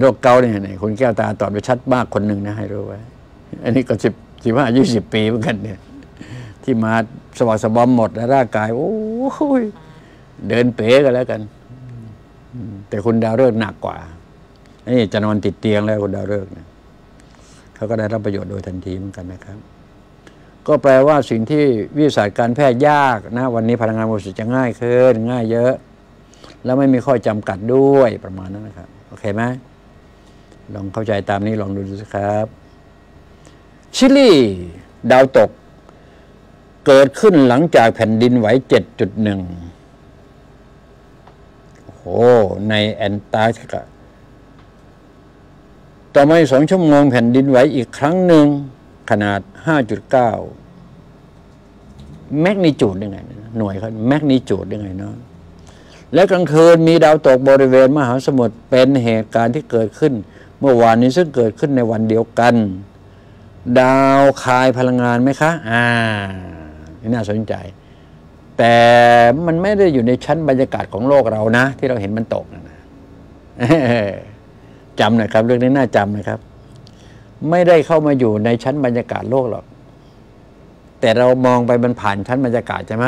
โรคเกาต์เนี่ยเนี่ยคุณแก้วตาตอบไปชัดมากคนหนึ่งนะให้รู้ไว้ อันนี้ก็สิบสิบห้ายี่สิบปีเหมือนกันเนี่ย ที่มาสว่างสบอมหมดแล้วร่างกาย โอ้ยเดินเป๋กันแล้วกัน แต่คุณดาวฤกษ์หนักกว่าอันนี้จะนอนติดเตียงแล้วคุณดาวฤกษ์เนี่ยเขาก็ได้รับประโยชน์โดยทันทีเหมือนกันนะครับ ก็แปลว่าสิ่งที่วิทยาศาสตร์การแพทย์ยากนะ วันนี้พลังงานบริสุทธิ์จะง่ายขึ้นง่ายเยอะ แล้วไม่มีข้อจำกัดด้วยประมาณนั้นนะครับ โอเคไหมลองเข้าใจตามนี้ลองดูดูสิครับ ชิลี ดาวตก เกิดขึ้นหลังจากแผ่นดินไหว 7.1 โอ้โห ในแอนตาร์กติกาต่อมาสองชั่วโมงแผ่นดินไหวอีกครั้งหนึ่ง ขนาด 5.9 แมกนิจูดยังไง หน่วยเขาแมกนิจูดยังไงเนาะ และกลางคืนมีดาวตกบริเวณมหาสมุทรเป็นเหตุการณ์ที่เกิดขึ้น เมื่อวานนี้ซึ่งเกิดขึ้นในวันเดียวกัน ดาวคายพลังงานไหมคะ อ่านี่น่าสนใจ แต่มันไม่ได้อยู่ในชั้นบรรยากาศของโลกเรานะ ที่เราเห็นมันตกนะจำหนะครับ เรื่องนี้น่าจำนะครับ ไม่ได้เข้ามาอยู่ในชั้นบรรยากาศโลกหรอกแต่เรามองไปมันผ่านชั้นบรรยากาศใช่ไหม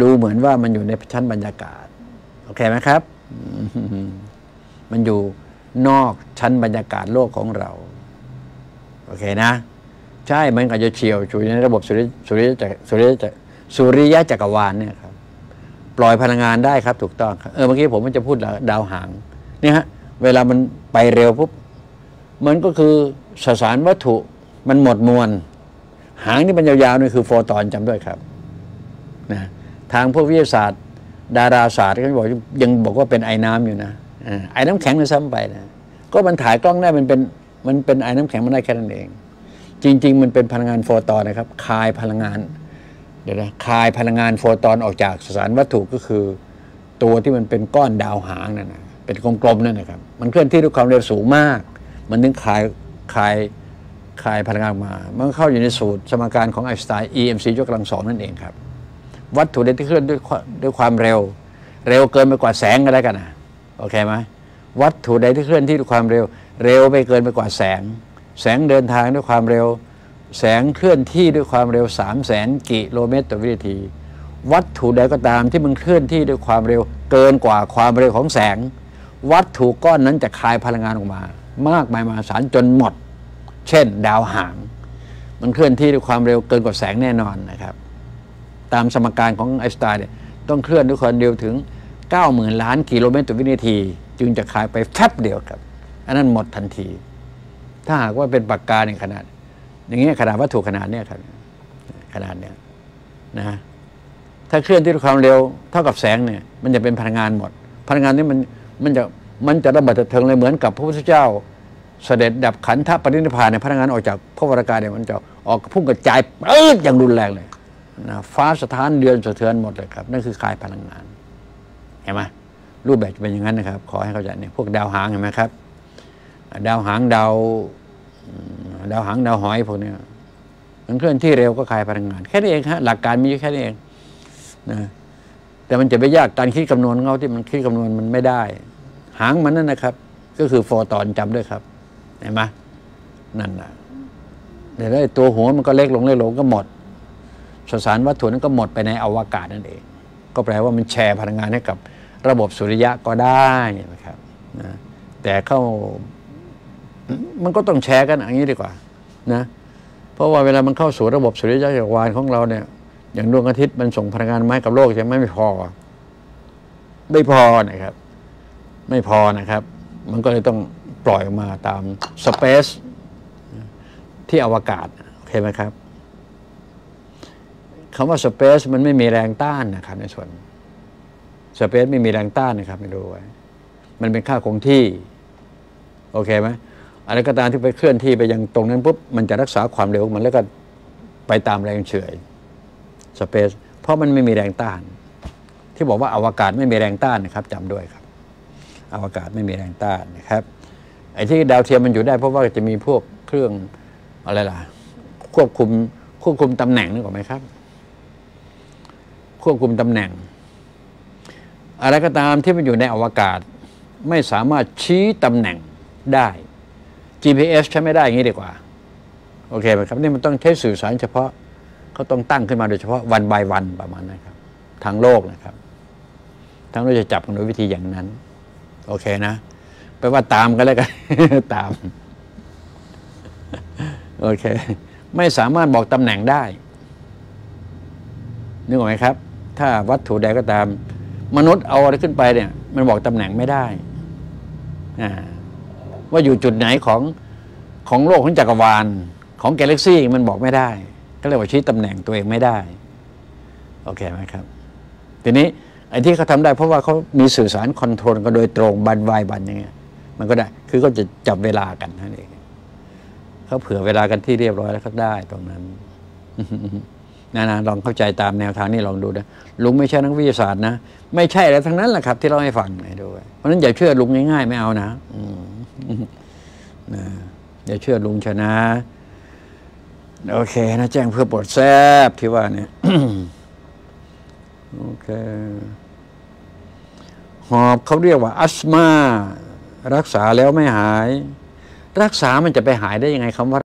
ดูเหมือนว่ามันอยู่ในชั้นบรรยากาศ โอเคไหมครับ มันอยู่นอกชั้นบรรยากาศโลกของเรา โอเคนะ ใช่มันอาจจะเฉียวอยู่ในระบบสุริสุริยจักสุริยจักสุริยะจักรวาลเนี่ยครับ ปล่อยพลังงานได้ครับ ถูกต้องครับเออเมื่อกี้ผมมันจะพูดดาวหางเนี่ยฮะเวลามันไปเร็วปุ๊บมันก็คือสสารวัตถุมันหมดมวล หางที่มันยาวๆนี่คือโฟตอนจำด้วยครับนะทางพวกวิทยาศาสตร์ ดาราศาสตร์ก็บอกยังบอกว่าเป็นไอ้น้ำอยู่นะไอ้น้ำแข็งเลยซ้ำไปนะก็มันถ่ายกล้องได้มันเป็นมันเป็นไอ้น้ำแข็งมันได้แค่นั้นเอง จริง ๆ มันเป็นพลังงานโฟตอนนะครับคายพลังงานเดี๋ยวนะคายพลังงานโฟตอนออกจากสารวัตถุก็คือ ตัวที่มันเป็นก้อนดาวหางนั่นนะเป็นกลมๆนั่นนะครับ มันเคลื่อนที่ด้วยความเร็วสูงมาก มันถึงคายคายคายพลังงานมา มันเข้าอยู่ในสูตรสมการของไอน์สไตน์ EMC ยกกำลังสองนั่นเองครับ วัตถุใดที่เคลื่อนด้วยความด้วยความเร็ว เร็วเกินไปกว่าแสงก็แล้วกันนะโอเคไหมวัตถุใดที่เคลื่อนที่ด้วยความเร็ว เร็วไปเกินไปกว่าแสง แสงเดินทางด้วยความเร็ว แสงเคลื่อนที่ด้วยความเร็ว3 0 0แสนกิโลเมตรต่อวินาที วัตถุใดก็ตามที่มันเคลื่อนที่ด้วยความเร็ว เกินกว่าความเร็วของแสง วัตถุก้อนนั้นจะคายพลังงานออกมา มากมายมหาศาลจนหมด เช่น ดาวหาง มันเคลื่อนที่ด้วยความเร็วเกินกว่าแสงแน่นอนนะครับ ตามสมการของไอน์สไตน์เนี่ยต้องเคลื่อนด้วยความเร็วถึง 90,000 ล้านกิโลเมตรต่อวินาที จึงจะคายไปแฟบเดียวครับ อันนั้นหมดทันที ถ้าหากว่าเป็นปากกาในขนาด อย่างเงี้ยขนาดวัตถุขนาดเนี้ยครับขนาดเนี้ยนะถ้าเคลื่อนที่ด้วยความเร็วเท่ากับแสงเนี่ย มันจะเป็นพลังงานหมด พลังงานนี้มันมันจะมันจะระเบิดระเทิงเลยเหมือนกับพระพุทธเจ้า เสด็จดับขันธปรินิพพานในพลังงานออกจากพระวรากายเนี่ยมันจะออกพุ่งกระจายปื๊ดอย่างรุนแรงเลย นะฟ้าสถานเดือนสะเทือนหมดเลยครับ นั่นคือคลายพลังงาน เห็นไหมรูปแบบจะเป็นอย่างนั้นนะครับ ขอให้เข้าใจเนี่ยพวกดาวหางเห็นไหมครับ ดาวหางดาวดาวหางดาวหอยพวกนี้มันเคลื่อนที่เร็วก็คลายพลังงาน แค่นี้เองฮะหลักการมีอยู่แค่นี้เองนะแต่มันจะไปยากการคิดคำนวณของเขาที่มันคิดคำนวณมันไม่ได้ หางมันนั่นนะครับ ก็คือโฟตอนจำด้วยครับเห็นไหมนั่นแหละเดี๋ยวได้ตัวหัวมันก็เล็กลงเล็กลงก็หมด สสารวัตถุนั้นก็หมดไปในอวกาศนั่นเอง ก็แปลว่ามันแชร์พลังงานให้กับระบบสุริยะก็ได้นะครับนะแต่เข้ามันก็ต้องแชร์กันอย่างนี้ดีกว่านะเพราะว่าเวลามันเข้าสู่ระบบสุริยะจักรวาลของเราเนี่ย อย่างดวงอาทิตย์มันส่งพลังงานมาให้กับโลกใช่ไหมไม่พอ ไม่พอนะครับ ไม่พอนะครับ มันก็เลยต้องปล่อยออกมาตามสเปซที่อวกาศ โอเคไหมครับ คำว่าสเปซมันไม่มีแรงต้านนะครับในส่วนสเปซไม่มีแรงต้านนะครับไม่รู้ไว้มันเป็นค่าคงที่ โอเคไหมอะไรก็ตามที่ไปเคลื่อนที่ไปยังตรงนั้นปุ๊บมันจะรักษาความเร็วมันแล้วก็ไปตามแรงเฉยสเปซเพราะมันไม่มีแรงต้าน ที่บอกว่าอวกาศไม่มีแรงต้านนะครับจำด้วยครับ อวกาศไม่มีแรงต้านนะครับไอ้ที่ดาวเทียมมันอยู่ได้ เพราะว่าจะมีพวกเครื่องอะไรล่ะ ควบคุมควบคุมตำแหน่งนึกออกไหมครับ ควบคุมตำแหน่ง อะไรก็ตามที่มันอยู่ในอวกาศ ไม่สามารถชี้ตำแหน่งได้ GPS ใช้ไม่ได้อย่างนี้ดีกว่า โอเคไหมครับนี่มันต้องใช้สื่อสารเฉพาะเขาต้องตั้งขึ้นมาโดยเฉพาะวันบายวันประมาณนั้นครับ ทางโลกนะครับทางโลกจะจับกันโดยวิธีอย่างนั้น โอเคนะแปลว่าตามกันแล้วกันตาม โอเค ไม่สามารถบอกตำแหน่งได้นึกออกไหมครับ ถ้าวัตถุใดก็ตาม มนุษย์เอาอะไรขึ้นไปเนี่ยมันบอกตำแหน่งไม่ได้ว่าอยู่จุดไหนของของโลกของจักรวาลของกาแล็กซี่มันบอกไม่ได้ ก็เรียกว่าชี้ตำแหน่งตัวเองไม่ได้โอเคไหมครับ ทีนี้ไอ้ที่เขาทำได้เพราะว่าเขามีสื่อสารคอนโทรลกันโดยตรงบันวายบันอย่างเงี้ยมันก็ได้คือก็จะจับเวลากันนั่นเองเขาเผื่อเวลากันที่เรียบร้อยแล้วเขาได้ตรงนั้น นะนะลองเข้าใจตามแนวทางนี้ลองดูนะลุงไม่ใช่นักวิทยาศาสตร์นะ ไม่ใช่อะไรทั้งนั้นแหละครับ ที่เราให้ฟังให้ด้วยเพราะฉะนั้นอย่าเชื่อลุงง่ายๆไม่เอานะอนะอย่าเชื่อลุงชนะ โอเคนะแจ้งเพื่อปลดแซบที่ว่าเนี่ยโอเคหอบเขาเรียกว่าอัสมา รักษาแล้วไม่หาย รักษามันจะไปหายได้ยังไงคำว่า